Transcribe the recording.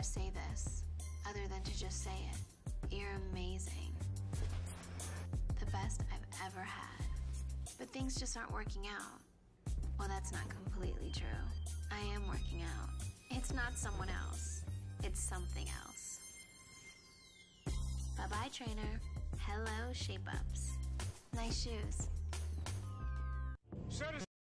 to say this other than to just say it. You're amazing. The best I've ever had. But things just aren't working out. Well, that's not completely true. I am working out. It's not someone else, it's something else. Bye bye, trainer. Hello, shape ups. Nice shoes.